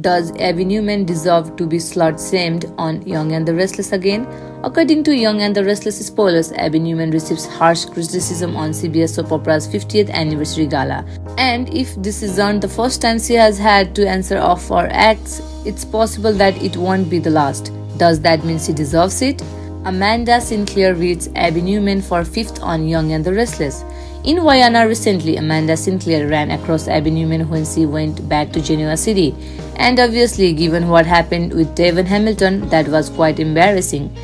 Does Abby Newman deserve to be slut shamed on Young and the Restless again? According to Young and the Restless spoilers, Abby Newman receives harsh criticism on CBS soap opera's 50th anniversary gala. And if this isn't the first time she has had to answer off for acts, it's possible that it won't be the last. Does that mean she deserves it? Amanda Sinclair reads Abby Newman for fifth on Young and the Restless. In Y&R recently, Amanda Sinclair ran across Abby Newman when she went back to Genoa City. And obviously, given what happened with Devon Hamilton, that was quite embarrassing.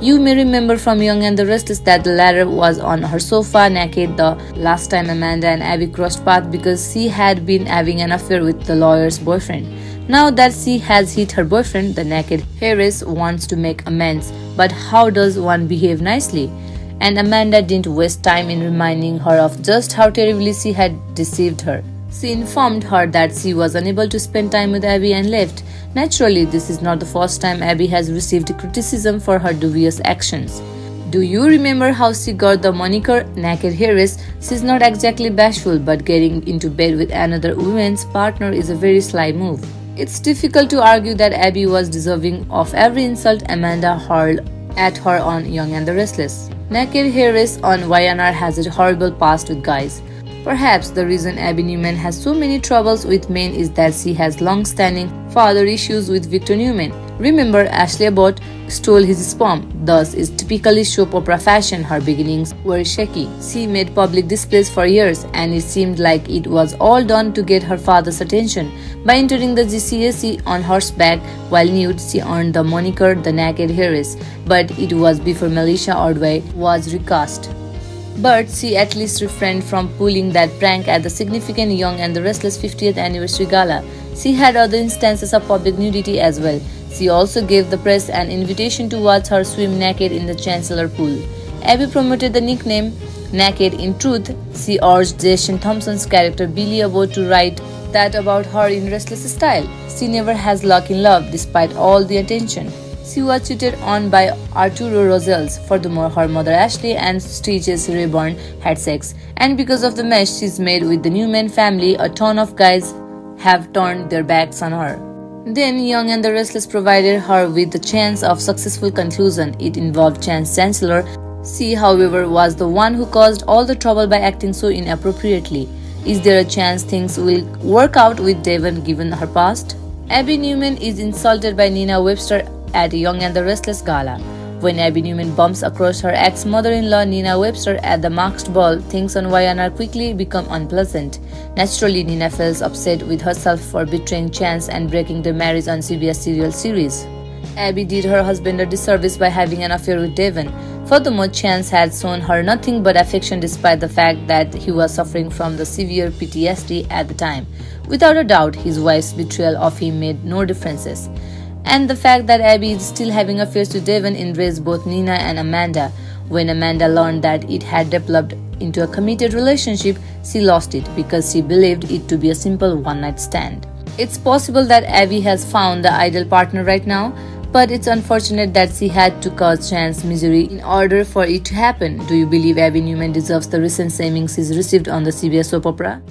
You may remember from Young and the Restless that the latter was on her sofa naked the last time Amanda and Abby crossed paths because she had been having an affair with the lawyer's boyfriend. Now that she has hit her boyfriend, the naked heiress wants to make amends. But how does one behave nicely? And Amanda didn't waste time in reminding her of just how terribly she had deceived her. She informed her that she was unable to spend time with Abby and left. Naturally, this is not the first time Abby has received criticism for her dubious actions. Do you remember how she got the moniker Naked Heiress? She's not exactly bashful, but getting into bed with another woman's partner is a very sly move. It's difficult to argue that Abby was deserving of every insult Amanda hurled at her on Young and the Restless. Naked Heiress on Y&R has a horrible past with guys. Perhaps the reason Abby Newman has so many troubles with men is that she has long-standing father issues with Victor Newman. Remember, Ashley Abbott stole his sperm. Thus, is typically soap opera fashion. Her beginnings were shaky. She made public displays for years, and it seemed like it was all done to get her father's attention. By entering the GCAC on horseback while nude, she earned the moniker the Naked Heiress. But it was before Melissa Ordway was recast. But she at least refrained from pulling that prank at the significant Young and the Restless 50th anniversary gala. She had other instances of public nudity as well. She also gave the press an invitation to watch her swim naked in the Chancellor pool. Abby promoted the nickname Naked. In truth, she urged Jason Thompson's character Billy Abbott to write that about her in restless style. She never has luck in love despite all the attention. She was cheated on by Arturo Rosales. Furthermore, her mother Ashley and Stitches Rayburn had sex. And because of the mess she's made with the Newman family, a ton of guys have turned their backs on her. Then Young and the Restless provided her with the chance of successful conclusion. It involved Chance Chancellor. She, however, was the one who caused all the trouble by acting so inappropriately. Is there a chance things will work out with Devon given her past? Abby Newman is insulted by Nina Webster at Young and the Restless gala. When Abby Newman bumps across her ex mother in law Nina Webster at the masked ball, things on Y&R quickly become unpleasant. Naturally, Nina feels upset with herself for betraying Chance and breaking the marriage on CBS serial series. Abby did her husband a disservice by having an affair with Devon. Furthermore, Chance had shown her nothing but affection despite the fact that he was suffering from the severe PTSD at the time. Without a doubt, his wife's betrayal of him made no differences and the fact that Abby is still having affairs with Devon enraged both Nina and Amanda. When Amanda learned that it had developed into a committed relationship, she lost it because she believed it to be a simple one night stand. It's possible that Abby has found the ideal partner right now, but it's unfortunate that she had to cause Chance misery in order for it to happen. Do you believe Abby Newman deserves the recent shaming she's received on the CBS soap opera?